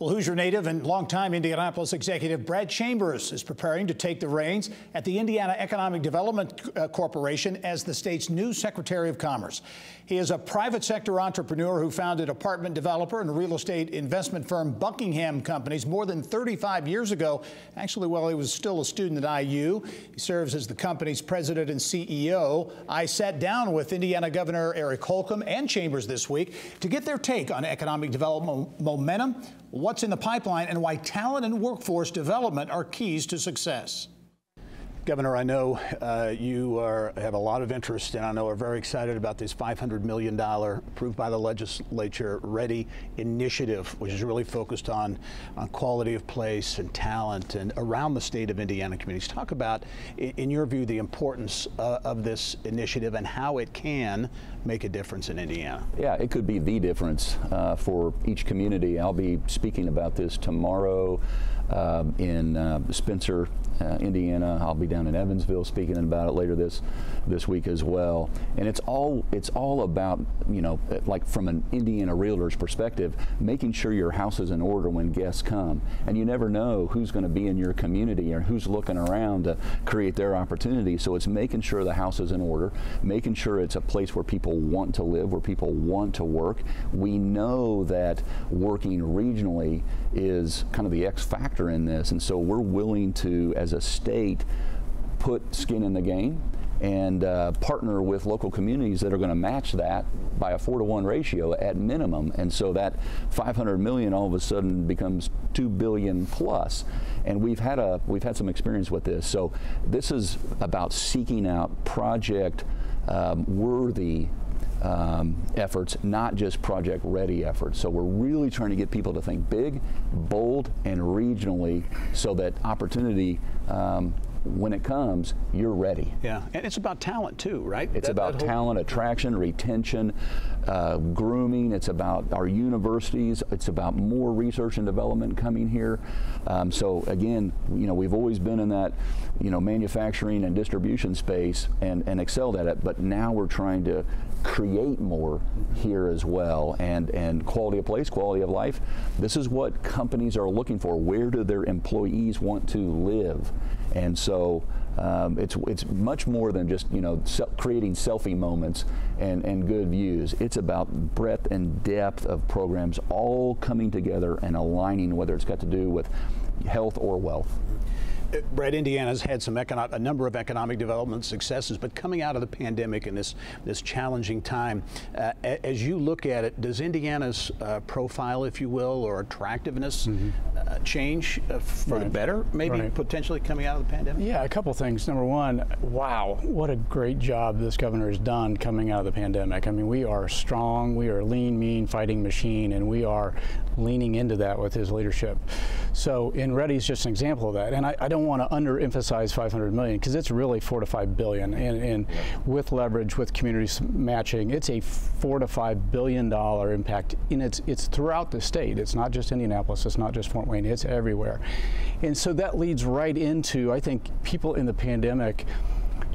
Well, Hoosier native and longtime Indianapolis executive Brad Chambers is preparing to take the reins at the Indiana Economic Development uh, Corporation as the state's new Secretary of Commerce. He is a private sector entrepreneur who founded apartment developer and real estate investment firm Buckingham Companies more than 35 years ago, actually while he was still a student at IU. He serves as the company's president and CEO. I sat down with Indiana Governor Eric Holcomb and Chambers this week to get their take on economic development momentum what's in the pipeline, and why talent and workforce development are keys to success. Governor, I know uh, you are, have a lot of interest and I know are very excited about this $500 million approved by the legislature READI initiative, which is really focused on, on quality of place and talent and around the state of Indiana communities. Talk about, in your view, the importance uh, of this initiative and how it can make a difference in Indiana. Yeah, it could be the difference uh, for each community. I'll be speaking about this tomorrow um, in uh, Spencer, uh, Indiana. I'll be down in Evansville speaking about it later this this week as well. And it's all it's all about you know like from an Indiana realtor's perspective, making sure your house is in order when guests come. And you never know who's going to be in your community or who's looking around to create their opportunity. So it's making sure the house is in order, making sure it's a place where people want to live, where people want to work. We know that working regionally is kind of the X factor factor in this. And so we're willing to, as a state, put skin in the game and uh, partner with local communities that are going to match that by a four to one ratio at minimum. And so that 500 million all of a sudden becomes 2 billion plus. And we've had a we've had some experience with this. So this is about seeking out project um, worthy um, efforts, not just project ready efforts. So we're really trying to get people to think big, bold, and regionally so that opportunity um, when it comes, you're ready. Yeah, and it's about talent too, right? It's that, about that talent, attraction, retention, uh, grooming. It's about our universities. It's about more research and development coming here. Um, so again, you know, we've always been in that, you know, manufacturing and distribution space and, and excelled at it, but now we're trying to create more here as well and and quality of place quality of life this is what companies are looking for where do their employees want to live and so um, it's it's much more than just you know se creating selfie moments and and good views. It's about breadth and depth of programs all coming together and aligning, whether it's got to do with health or wealth. Brad, Indiana's had some a number of economic development successes, but coming out of the pandemic and this this challenging time, uh, as you look at it, does Indiana's uh, profile, if you will, or attractiveness mm -hmm. uh, change uh, for right. the better, maybe right. potentially coming out of the pandemic? Yeah, a couple things. Number one, wow, what a great job this governor has done coming out of the pandemic. I mean, we are strong, we are lean, mean fighting machine, and we are leaning into that with his leadership. So, in READI is just an example of that, and I, I don't don't want to underemphasize 500 million because it's really four to five billion, and, and yeah. with leverage, with communities matching, it's a four to five billion dollar impact. and its it's throughout the state. It's not just Indianapolis. It's not just Fort Wayne. It's everywhere, and so that leads right into I think people in the pandemic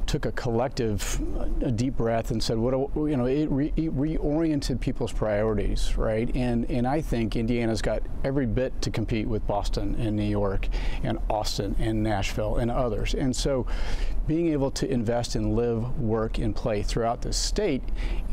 took a collective, a deep breath and said, "What you know?" It, re, it, reoriented people's priorities, right? And and I think Indiana's got every bit to compete with Boston and New York and Austin and Nashville and others. And so, being able to invest and live, work, and play throughout the state,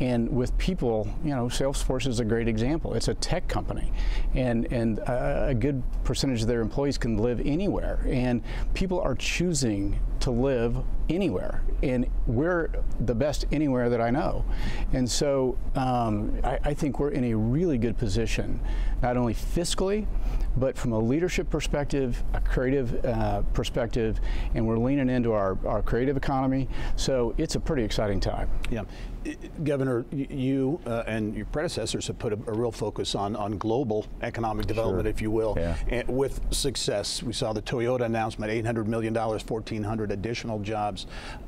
and with people, you know, Salesforce is a great example. It's a tech company, and and a, a good percentage of their employees can live anywhere, and people are choosing to live anywhere. And we're the best anywhere that I know. And so um, I, I, think we're in a really good position, not only fiscally, but from a leadership perspective, a creative uh, perspective, and we're leaning into our, our creative economy. So it's a pretty exciting time. Yeah. Governor, you uh, and your predecessors have put a, a, real focus on, on global economic development, sure. if you will, yeah. and with success. We saw the Toyota announcement, $800 million, 1,400 additional jobs.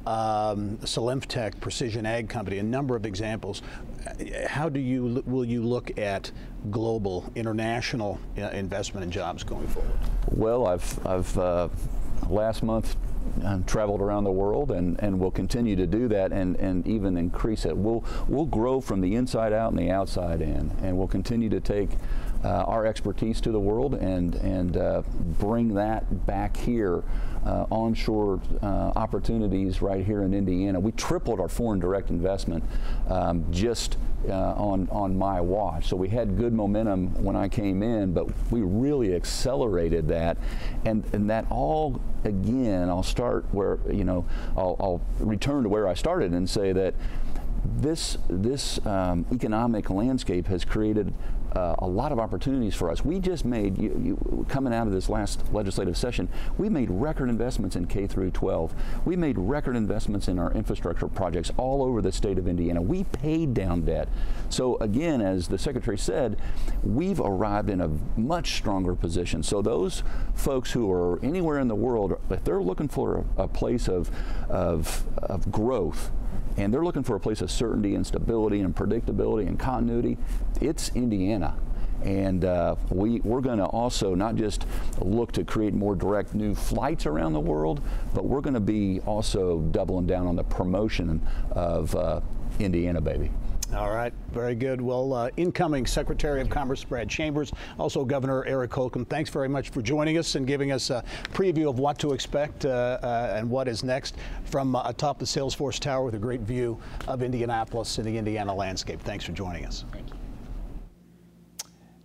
Um, Solinftec, Precision Ag Company, a number of examples. How do you will you look at global, international uh, investment and jobs going forward? Well, I've I've uh, last month uh, traveled around the world and, and we'll continue to do that and, and even increase it. We'll, we'll grow from the inside out and the outside in and we'll continue to take our expertise to the world and, and uh, bring that back here. Uh, onshore uh, opportunities right here in Indiana. We tripled our foreign direct investment um, just uh, on on my watch. So we had good momentum when I came in, but we really accelerated that, and and that all again. I'll start where you know I'll, I'll return to where I started and say that this this um, economic landscape has created uh, a lot of opportunities for us. We just made, you, you, coming out of this last legislative session, we made record investments in K through 12. We made record investments in our infrastructure projects all over the state of Indiana. We paid down debt. So again, as the Secretary said, we've arrived in a much stronger position. So those folks who are anywhere in the world, if they're looking for a, a place of, of, of growth, and they're looking for a place of certainty and stability and predictability and continuity, it's Indiana. And uh, we, we're going to also not just look to create more direct new flights around the world, but we're going to be also doubling down on the promotion of uh, Indiana, baby. All right, very good. Well, uh, incoming Secretary of Commerce Brad Chambers, also Governor Eric Holcomb, thanks very much for joining us and giving us a preview of what to expect uh, uh, and what is next from uh, atop the Salesforce Tower with a great view of Indianapolis and the Indiana landscape. Thanks for joining us.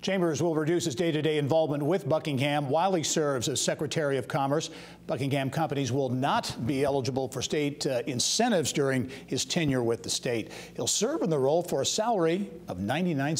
Chambers will reduce his day-to-day involvement with Buckingham while he serves as Secretary of Commerce. Buckingham companies will not be eligible for state uh, incentives during his tenure with the state. He'll serve in the role for a salary of 99